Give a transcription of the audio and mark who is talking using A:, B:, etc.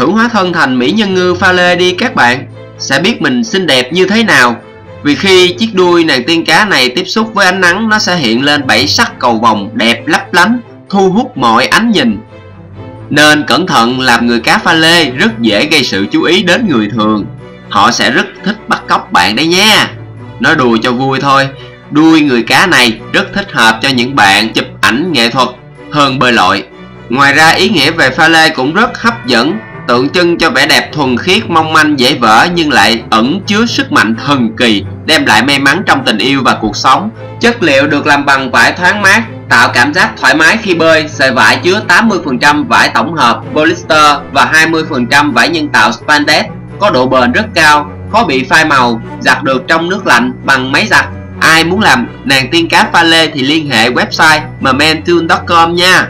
A: Thử hóa thân thành mỹ nhân ngư pha lê đi các bạn, Sẽ biết mình xinh đẹp như thế nào. Vì khi chiếc đuôi nàng tiên cá này tiếp xúc với ánh nắng, Nó sẽ hiện lên bảy sắc cầu vòng đẹp lấp lánh, Thu hút mọi ánh nhìn. Nên cẩn thận làm người cá pha lê rất dễ gây sự chú ý đến người thường. Họ sẽ rất thích bắt cóc bạn đấy nha. Nói đùa cho vui thôi, Đuôi người cá này rất thích hợp cho những bạn chụp ảnh nghệ thuật hơn bơi lội. Ngoài ra ý nghĩa về pha lê cũng rất hấp dẫn tượng trưng cho vẻ đẹp thuần khiết, mong manh, dễ vỡ nhưng lại ẩn chứa sức mạnh thần kỳ, đem lại may mắn trong tình yêu và cuộc sống. Chất liệu được làm bằng vải thoáng mát, tạo cảm giác thoải mái khi bơi. Sợi vải chứa 80% vải tổng hợp, polyester và 20% vải nhân tạo spandex. Có độ bền rất cao, khó bị phai màu, giặt được trong nước lạnh bằng máy giặt. Ai muốn làm nàng tiên cá pha lê thì liên hệ website mermantoon.com nha.